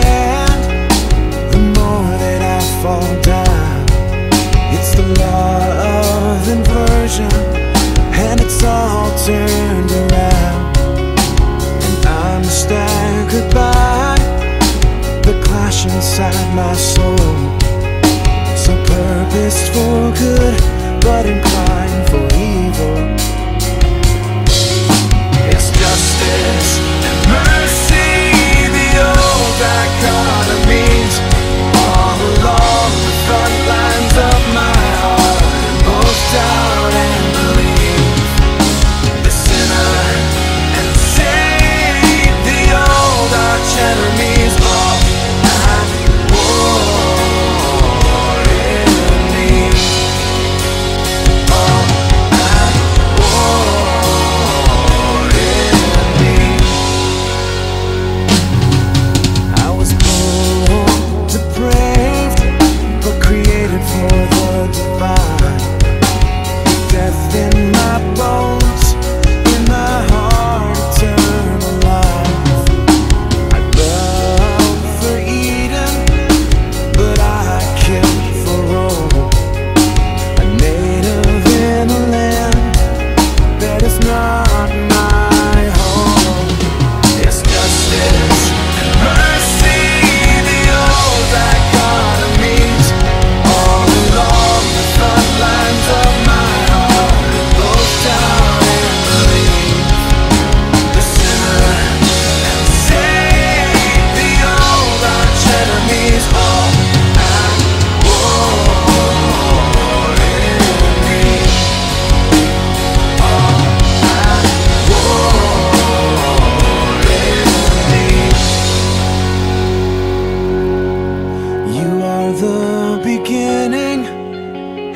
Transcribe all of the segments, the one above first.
stand The more that I fall down It's the law of inversion And it's all turned around. And I'm staggered by The clash inside my soul.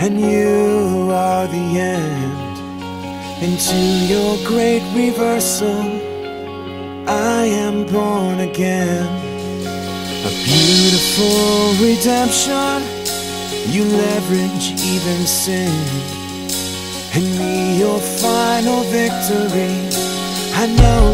and you are the end. Into your great reversal, I am born again. A beautiful redemption, you leverage even sin. In me, your final victory, I know.